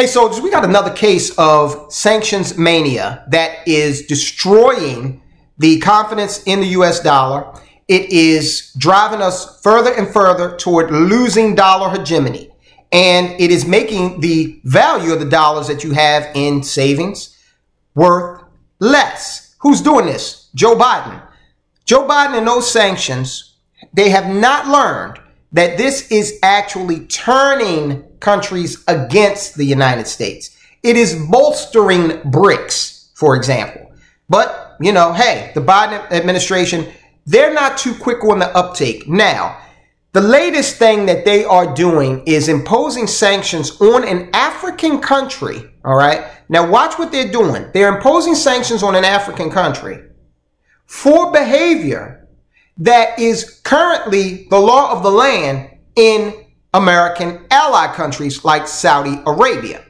Hey, soldiers, we got another case of sanctions mania that is destroying the confidence in the US dollar. It is driving us further and further toward losing dollar hegemony. And it is making the value of the dollars that you have in savings worth less. Who's doing this? Joe Biden. Joe Biden and those sanctions, they have not learned that this is actually turning countries against the United States. It is bolstering BRICS, for example. But, you know, hey, the Biden administration, they're not too quick on the uptake. Now, the latest thing that they are doing is imposing sanctions on an African country. All right. Now, watch what they're doing. They're imposing sanctions on an African country for behavior that is currently the law of the land in American ally countries like Saudi Arabia.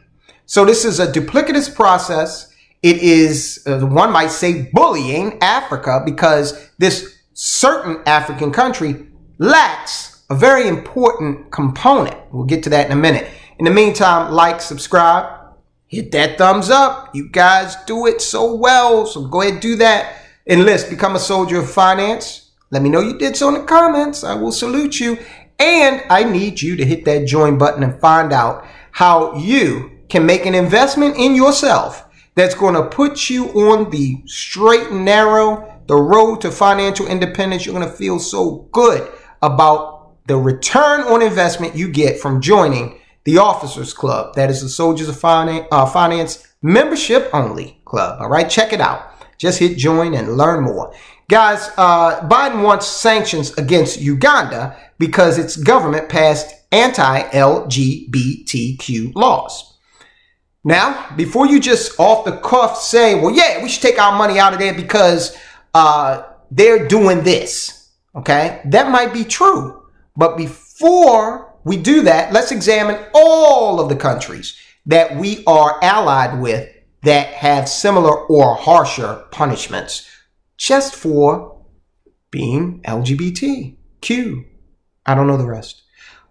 So this is a duplicitous process. It is, uh, one might say, bullying Africa because this certain African country lacks a very important component. We'll get to that in a minute. In the meantime, like, subscribe, hit that thumbs up. You guys do it so well. So go ahead and do that. Enlist, become a soldier of finance. Let me know you did so in the comments. I will salute you. And I need you to hit that join button and find out how you can make an investment in yourself that's going to put you on the straight and narrow, the road to financial independence. You're going to feel so good about the return on investment you get from joining the Officers Club. That is the Soldiers of Finance, uh, Finance membership only club. All right, check it out. Just hit join and learn more. Guys, uh, Biden wants sanctions against Uganda because its government passed anti-LGBTQ laws. Now, before you just off the cuff say, well, yeah, we should take our money out of there because uh, they're doing this, okay? That might be true. But before we do that, let's examine all of the countries that we are allied with that have similar or harsher punishments just for being LGBTQ. I don't know the rest.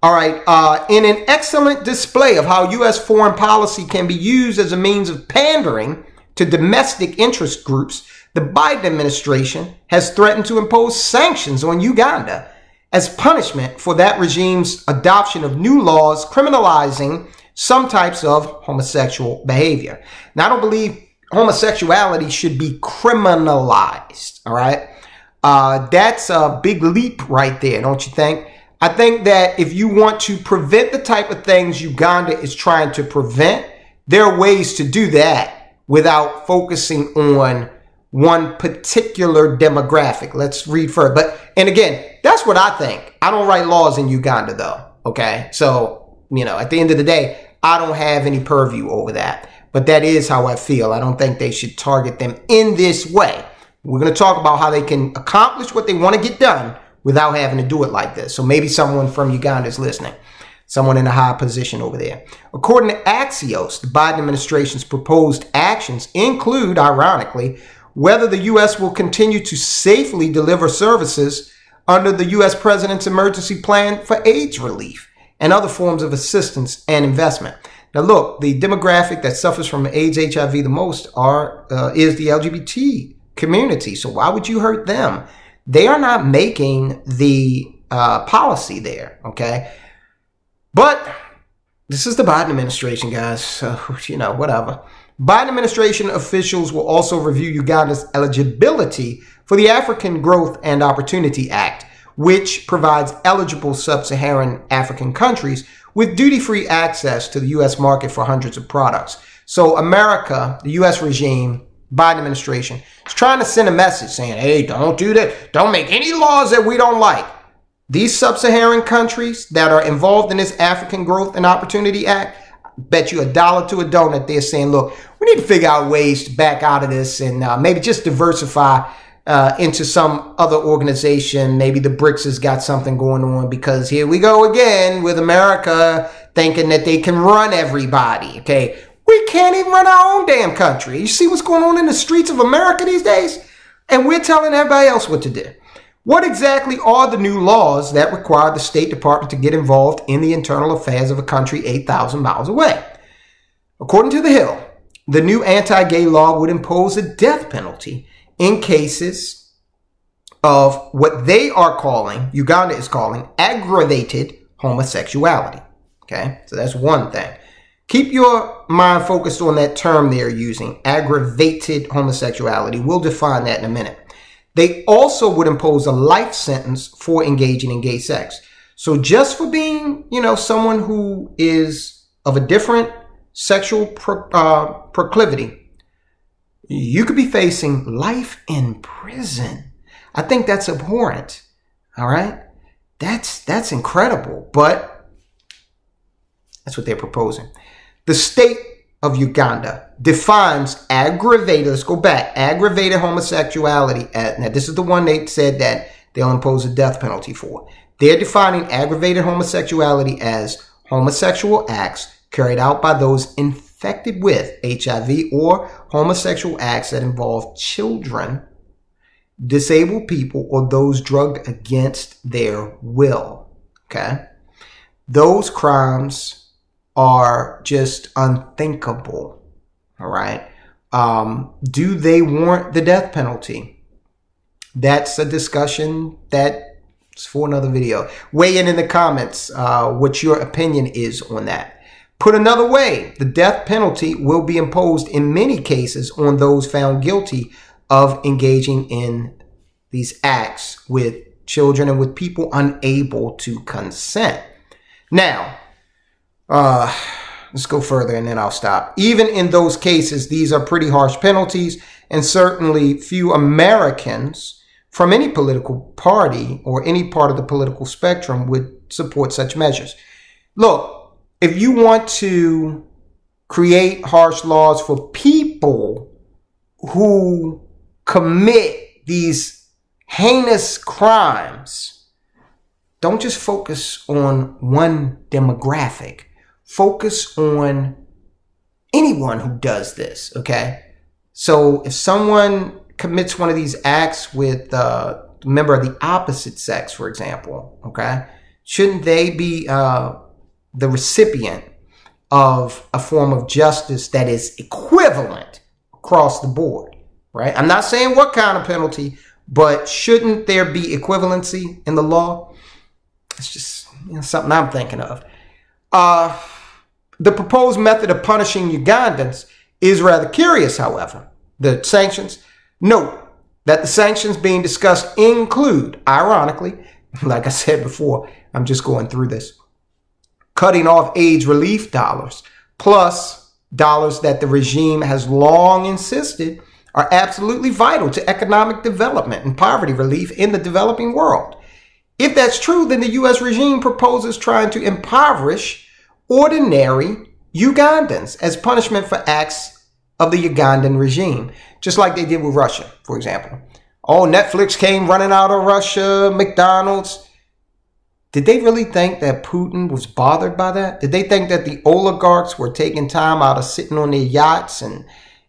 All right. Uh, in an excellent display of how U.S. foreign policy can be used as a means of pandering to domestic interest groups, the Biden administration has threatened to impose sanctions on Uganda as punishment for that regime's adoption of new laws criminalizing some types of homosexual behavior. Now, I don't believe homosexuality should be criminalized. All right. Uh, that's a big leap right there, don't you think? I think that if you want to prevent the type of things Uganda is trying to prevent, there are ways to do that without focusing on one particular demographic. Let's read further. But, and again, that's what I think. I don't write laws in Uganda though. Okay. So, you know, at the end of the day, I don't have any purview over that. But that is how I feel. I don't think they should target them in this way. We're going to talk about how they can accomplish what they want to get done without having to do it like this. So maybe someone from Uganda is listening, someone in a high position over there. According to Axios, the Biden administration's proposed actions include, ironically, whether the U.S. will continue to safely deliver services under the U.S. president's emergency plan for AIDS relief and other forms of assistance and investment. Now, look, the demographic that suffers from AIDS, HIV the most are uh, is the LGBT community. So why would you hurt them? They are not making the uh, policy there. Okay, but this is the Biden administration, guys. So you know, whatever. Biden administration officials will also review Uganda's eligibility for the African Growth and Opportunity Act, which provides eligible sub-Saharan African countries with duty free access to the U.S. market for hundreds of products. So, America, the U.S. regime, Biden administration, is trying to send a message saying, hey, don't do that. Don't make any laws that we don't like. These sub Saharan countries that are involved in this African Growth and Opportunity Act, bet you a dollar to a donut, they're saying, look, we need to figure out ways to back out of this and uh, maybe just diversify uh, into some other organization. Maybe the BRICS has got something going on because here we go again with America thinking that they can run everybody. Okay. We can't even run our own damn country. You see what's going on in the streets of America these days? And we're telling everybody else what to do. What exactly are the new laws that require the State Department to get involved in the internal affairs of a country 8,000 miles away? According to The Hill, the new anti gay law would impose a death penalty in cases of what they are calling, Uganda is calling, aggravated homosexuality. Okay, so that's one thing. Keep your mind focused on that term they're using, aggravated homosexuality. We'll define that in a minute. They also would impose a life sentence for engaging in gay sex. So just for being, you know, someone who is of a different sexual pro, uh, proclivity, you could be facing life in prison. I think that's abhorrent. All right. That's, that's incredible, but that's what they're proposing. The state of Uganda defines aggravated, let's go back, aggravated homosexuality. At, now, this is the one they said that they'll impose a death penalty for. They're defining aggravated homosexuality as homosexual acts carried out by those infected with HIV or homosexual acts that involve children, disabled people, or those drugged against their will. Okay? Those crimes are just unthinkable. All right? Um, do they warrant the death penalty? That's a discussion that's for another video. Weigh in in the comments uh, what your opinion is on that. Put another way, the death penalty will be imposed in many cases on those found guilty of engaging in these acts with children and with people unable to consent. Now, uh, let's go further and then I'll stop. Even in those cases, these are pretty harsh penalties, and certainly few Americans from any political party or any part of the political spectrum would support such measures. Look, if you want to create harsh laws for people who commit these heinous crimes, don't just focus on one demographic. Focus on anyone who does this, okay? So if someone commits one of these acts with a member of the opposite sex, for example, okay, shouldn't they be uh, the recipient of a form of justice that is equivalent across the board, right? I'm not saying what kind of penalty, but shouldn't there be equivalency in the law? It's just you know, something I'm thinking of. Uh, the proposed method of punishing Ugandans is rather curious, however. The sanctions. Note that the sanctions being discussed include, ironically, like I said before, I'm just going through this, cutting off AIDS relief dollars, plus dollars that the regime has long insisted are absolutely vital to economic development and poverty relief in the developing world. If that's true, then the U.S. regime proposes trying to impoverish ordinary Ugandans as punishment for acts of the Ugandan regime, just like they did with Russia, for example. Oh, Netflix came running out of Russia, McDonald's. Did they really think that Putin was bothered by that? Did they think that the oligarchs were taking time out of sitting on their yachts and,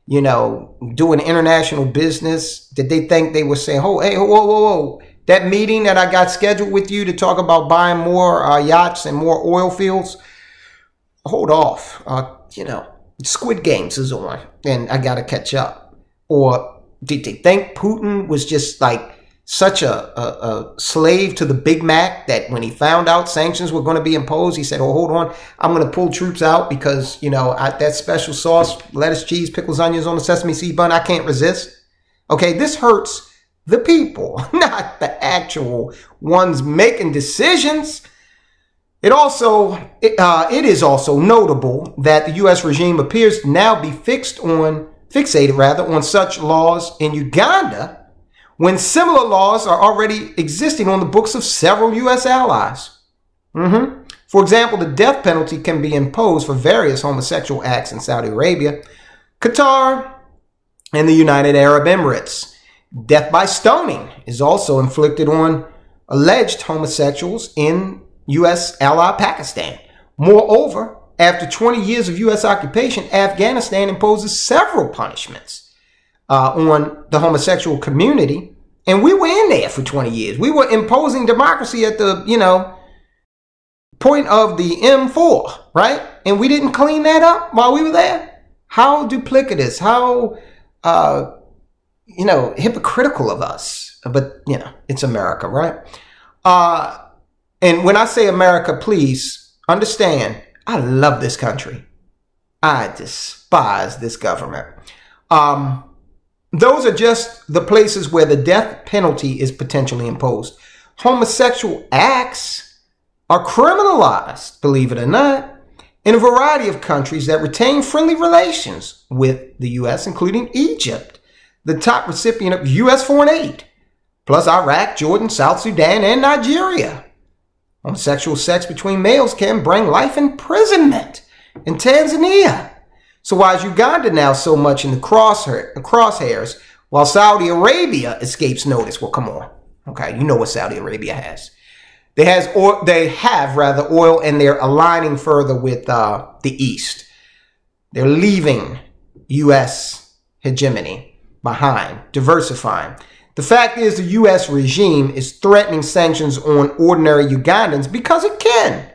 you know, doing international business? Did they think they were saying, oh, hey, whoa, whoa, whoa, that meeting that I got scheduled with you to talk about buying more uh, yachts and more oil fields? Hold off. Uh, you know, Squid Games is on and I got to catch up. Or did they think Putin was just like, such a, a, a, slave to the Big Mac that when he found out sanctions were going to be imposed, he said, "Oh, hold on, I'm going to pull troops out because you know I, that special sauce, lettuce, cheese, pickles, onions on the sesame seed bun, I can't resist." Okay, this hurts the people, not the actual ones making decisions. It also it, uh, it is also notable that the U.S. regime appears to now be fixed on fixated rather on such laws in Uganda when similar laws are already existing on the books of several U.S. allies. Mm-hmm. For example, the death penalty can be imposed for various homosexual acts in Saudi Arabia, Qatar, and the United Arab Emirates. Death by stoning is also inflicted on alleged homosexuals in U.S. ally Pakistan. Moreover, after 20 years of U.S. occupation, Afghanistan imposes several punishments uh, on the homosexual community. And we were in there for 20 years. We were imposing democracy at the, you know, point of the M4, right? And we didn't clean that up while we were there. How duplicitous, how, uh, you know, hypocritical of us. But, you know, it's America, right? Uh, and when I say America, please understand, I love this country. I despise this government. Um, those are just the places where the death penalty is potentially imposed. Homosexual acts are criminalized, believe it or not, in a variety of countries that retain friendly relations with the U.S., including Egypt, the top recipient of U.S. foreign aid, plus Iraq, Jordan, South Sudan, and Nigeria. Homosexual sex between males can bring life imprisonment in Tanzania. So why is Uganda now so much in the crosshairs while Saudi Arabia escapes notice? Well, come on. Okay, you know what Saudi Arabia has. They has or they have rather oil, and they're aligning further with uh, the East. They're leaving U.S. hegemony behind, diversifying. The fact is, the U.S. regime is threatening sanctions on ordinary Ugandans because it can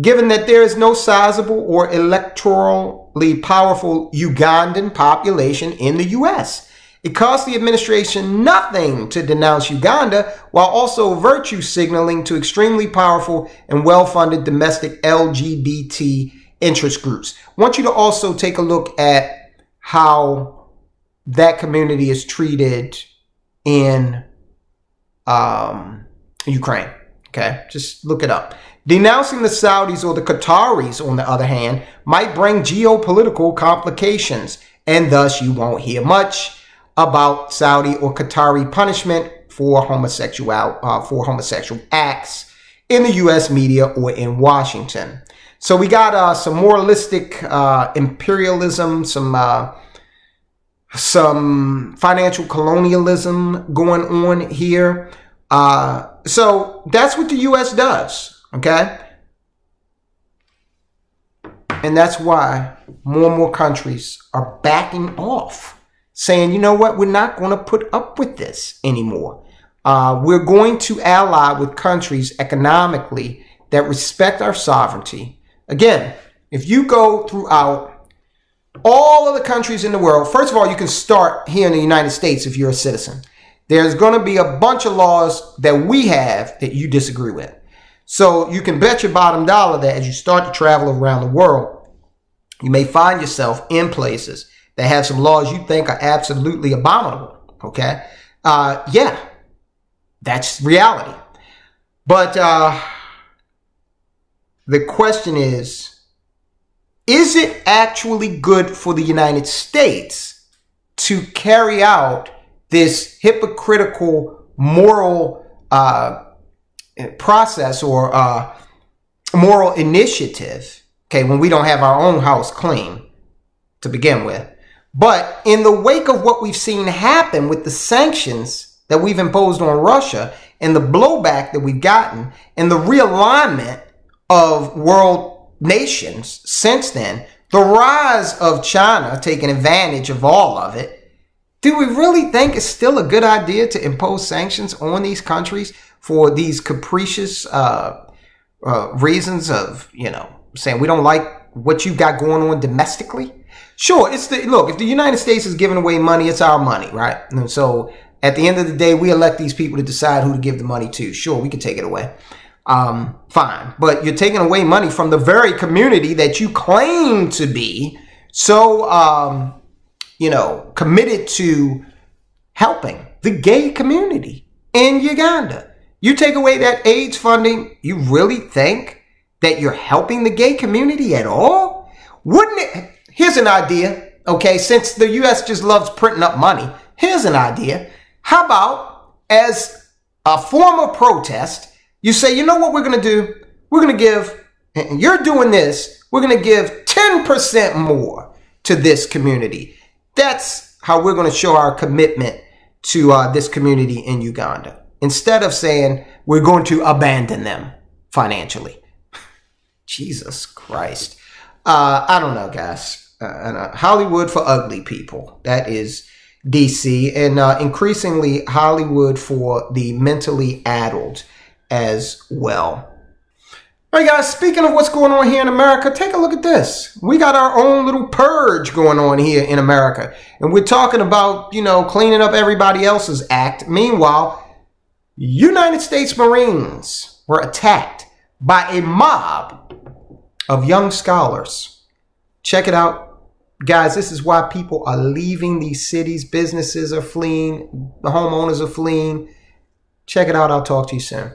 given that there is no sizable or electorally powerful Ugandan population in the U.S. It costs the administration nothing to denounce Uganda while also virtue signaling to extremely powerful and well funded domestic LGBT interest groups. I want you to also take a look at how that community is treated in um, Ukraine. Okay, just look it up. Denouncing the Saudis or the Qataris, on the other hand, might bring geopolitical complications, and thus you won't hear much about Saudi or Qatari punishment for homosexual uh, for homosexual acts in the U.S. media or in Washington. So we got uh, some moralistic uh, imperialism, some uh, some financial colonialism going on here. Uh, so that's what the U.S. does. Okay? And that's why more and more countries are backing off, saying, you know what, we're not going to put up with this anymore. Uh, we're going to ally with countries economically that respect our sovereignty. Again, if you go throughout all of the countries in the world, first of all, you can start here in the United States if you're a citizen. There's going to be a bunch of laws that we have that you disagree with. So you can bet your bottom dollar that as you start to travel around the world, you may find yourself in places that have some laws you think are absolutely abominable. Okay. Uh, yeah, that's reality. But uh, the question is, is it actually good for the United States to carry out this hypocritical moral uh, process or uh, moral initiative, okay, when we don't have our own house clean to begin with. But in the wake of what we've seen happen with the sanctions that we've imposed on Russia and the blowback that we've gotten and the realignment of world nations since then, the rise of China taking advantage of all of it, do we really think it's still a good idea to impose sanctions on these countries for these capricious uh, uh, reasons of, you know, saying we don't like what you got going on domestically. Sure, it's the look. If the United States is giving away money, it's our money, right? And so at the end of the day, we elect these people to decide who to give the money to. Sure, we can take it away. Um, fine, but you're taking away money from the very community that you claim to be so, um, you know, committed to helping the gay community in Uganda. You take away that AIDS funding, you really think that you're helping the gay community at all? Wouldn't it? Here's an idea, okay? Since the US just loves printing up money, here's an idea. How about as a form of protest, you say, you know what we're going to do? We're going to give, and you're doing this, we're going to give 10% more to this community. That's how we're going to show our commitment to uh, this community in Uganda instead of saying we're going to abandon them financially. Jesus Christ. Uh, I don't know, guys. Uh, uh, Hollywood for ugly people. That is DC. And uh, increasingly, Hollywood for the mentally addled as well. All right, guys, speaking of what's going on here in America, take a look at this. We got our own little purge going on here in America. And we're talking about, you know, cleaning up everybody else's act. Meanwhile, United States Marines were attacked by a mob of young scholars. Check it out. Guys, this is why people are leaving these cities. Businesses are fleeing. The homeowners are fleeing. Check it out. I'll talk to you soon.